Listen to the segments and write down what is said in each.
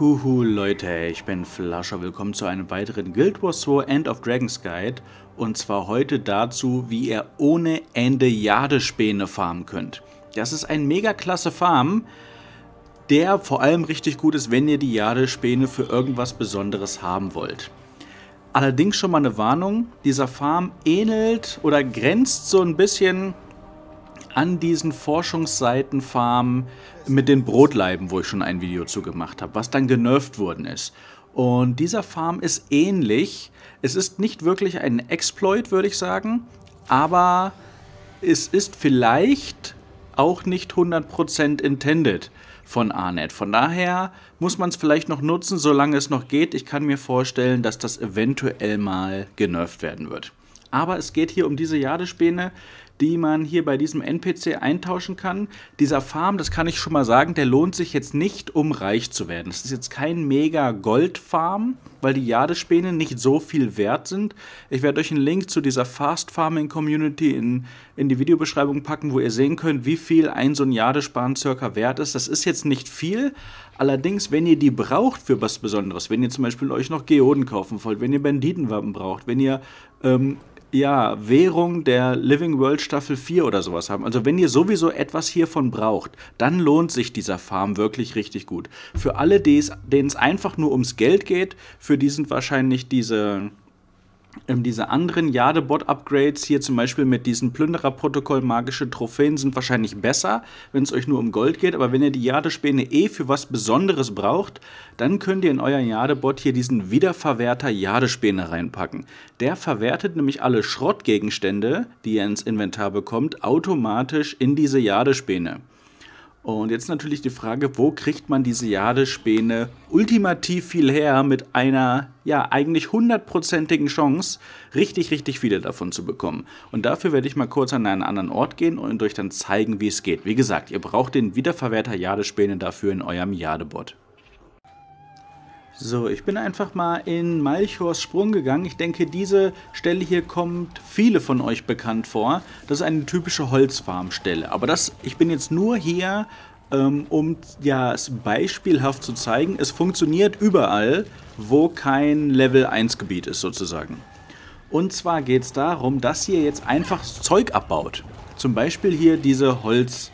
Huhu Leute, ich bin Flascher. Willkommen zu einem weiteren Guild Wars 2 End of Dragons Guide. Und zwar heute dazu, wie ihr ohne Ende Jadespäne farmen könnt. Das ist ein mega klasse Farm, der vor allem richtig gut ist, wenn ihr die Jadespäne für irgendwas Besonderes haben wollt. Allerdings schon mal eine Warnung, dieser Farm ähnelt oder grenzt so ein bisschen an diesen Forschungsseitenfarmen mit den Brotleiben, wo ich schon ein Video zu gemacht habe, was dann genervt worden ist. Und dieser Farm ist ähnlich. Es ist nicht wirklich ein Exploit, würde ich sagen, aber es ist vielleicht auch nicht 100% intended von Arnet. Von daher muss man es vielleicht noch nutzen, solange es noch geht. Ich kann mir vorstellen, dass das eventuell mal genervt werden wird. Aber es geht hier um diese Jadespäne, die man hier bei diesem NPC eintauschen kann. Dieser Farm, das kann ich schon mal sagen, der lohnt sich jetzt nicht, um reich zu werden. Es ist jetzt kein mega Gold-Farm, weil die Jadespäne nicht so viel wert sind. Ich werde euch einen Link zu dieser Fast Farming Community in, in die Videobeschreibung packen, wo ihr sehen könnt, wie viel ein so ein Jadespan circa wert ist. Das ist jetzt nicht viel, allerdings, wenn ihr die braucht für was Besonderes, wenn ihr zum Beispiel euch noch Geoden kaufen wollt, wenn ihr Banditenwappen braucht, wenn ihr ähm, ja, Währung der Living World Staffel 4 oder sowas haben. Also wenn ihr sowieso etwas hiervon braucht, dann lohnt sich dieser Farm wirklich richtig gut. Für alle, denen es einfach nur ums Geld geht, für die sind wahrscheinlich diese ähm, diese anderen Jadebot-Upgrades hier zum Beispiel mit diesem Plünderer-Protokoll magische Trophäen sind wahrscheinlich besser, wenn es euch nur um Gold geht. Aber wenn ihr die Jadespäne eh für was Besonderes braucht, dann könnt ihr in euer Jadebot hier diesen Wiederverwerter Jadespäne reinpacken. Der verwertet nämlich alle Schrottgegenstände, die ihr ins Inventar bekommt, automatisch in diese Jadespäne. Und jetzt natürlich die Frage, wo kriegt man diese Jadespäne ultimativ viel her mit einer, ja, eigentlich hundertprozentigen Chance, richtig, richtig viele davon zu bekommen. Und dafür werde ich mal kurz an einen anderen Ort gehen und euch dann zeigen, wie es geht. Wie gesagt, ihr braucht den Wiederverwerter Jadespäne dafür in eurem Jadebot. So, ich bin einfach mal in Malchors Sprung gegangen. Ich denke, diese Stelle hier kommt viele von euch bekannt vor. Das ist eine typische Holzfarmstelle. Aber das, ich bin jetzt nur hier, ähm, um ja, es beispielhaft zu zeigen. Es funktioniert überall, wo kein Level 1 Gebiet ist, sozusagen. Und zwar geht es darum, dass ihr jetzt einfach Zeug abbaut. Zum Beispiel hier diese Holz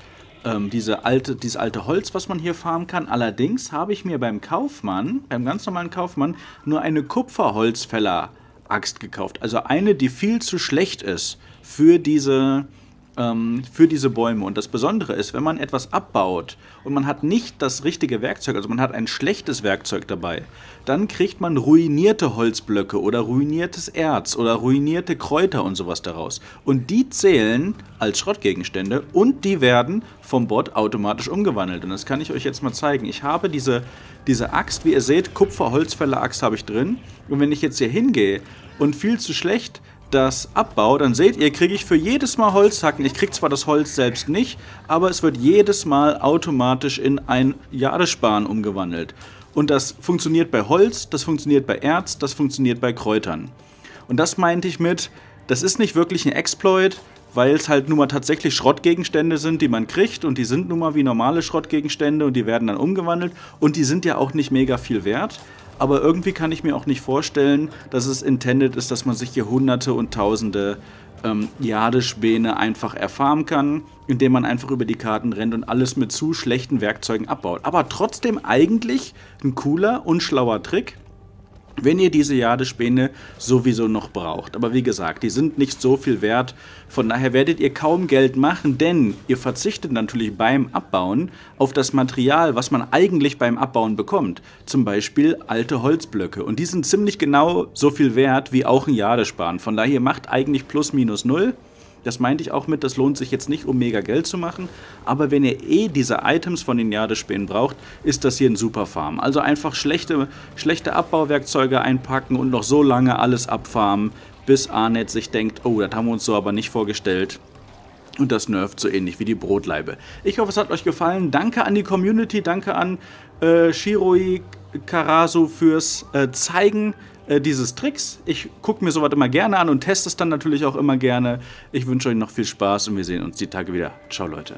ähm, diese alte, dieses alte Holz, was man hier farmen kann. Allerdings habe ich mir beim Kaufmann, beim ganz normalen Kaufmann, nur eine Kupferholzfäller-Axt gekauft. Also eine, die viel zu schlecht ist für diese ähm, für diese Bäume. Und das Besondere ist, wenn man etwas abbaut und man hat nicht das richtige Werkzeug, also man hat ein schlechtes Werkzeug dabei, dann kriegt man ruinierte Holzblöcke oder ruiniertes Erz oder ruinierte Kräuter und sowas daraus. Und die zählen als Schrottgegenstände und die werden vom Bot automatisch umgewandelt. Und das kann ich euch jetzt mal zeigen. Ich habe diese, diese Axt, wie ihr seht, Kupfer-Holzfäller-Axt habe ich drin. Und wenn ich jetzt hier hingehe und viel zu schlecht das abbaue, dann seht ihr, kriege ich für jedes Mal Holzhacken. Ich kriege zwar das Holz selbst nicht, aber es wird jedes Mal automatisch in ein Jadespan umgewandelt. Und das funktioniert bei Holz, das funktioniert bei Erz, das funktioniert bei Kräutern. Und das meinte ich mit, das ist nicht wirklich ein Exploit, weil es halt nun mal tatsächlich Schrottgegenstände sind, die man kriegt und die sind nun mal wie normale Schrottgegenstände und die werden dann umgewandelt und die sind ja auch nicht mega viel wert aber irgendwie kann ich mir auch nicht vorstellen, dass es intended ist, dass man sich hier hunderte und tausende ähm, Jadespäne einfach erfarmen kann, indem man einfach über die Karten rennt und alles mit zu schlechten Werkzeugen abbaut. Aber trotzdem eigentlich ein cooler und schlauer Trick wenn ihr diese Jadespäne sowieso noch braucht. Aber wie gesagt, die sind nicht so viel wert, von daher werdet ihr kaum Geld machen, denn ihr verzichtet natürlich beim Abbauen auf das Material, was man eigentlich beim Abbauen bekommt. Zum Beispiel alte Holzblöcke. Und die sind ziemlich genau so viel wert wie auch ein Jadespan. Von daher macht eigentlich plus minus null. Das meinte ich auch mit, das lohnt sich jetzt nicht, um mega Geld zu machen. Aber wenn ihr eh diese Items von den Jadespänen braucht, ist das hier ein super Farm. Also einfach schlechte, schlechte Abbauwerkzeuge einpacken und noch so lange alles abfarmen, bis Arnet sich denkt, oh, das haben wir uns so aber nicht vorgestellt. Und das nervt so ähnlich wie die Brotleibe. Ich hoffe, es hat euch gefallen. Danke an die Community, danke an äh, Shiroi Karasu fürs äh, Zeigen äh, dieses Tricks. Ich gucke mir sowas immer gerne an und teste es dann natürlich auch immer gerne. Ich wünsche euch noch viel Spaß und wir sehen uns die Tage wieder. Ciao, Leute.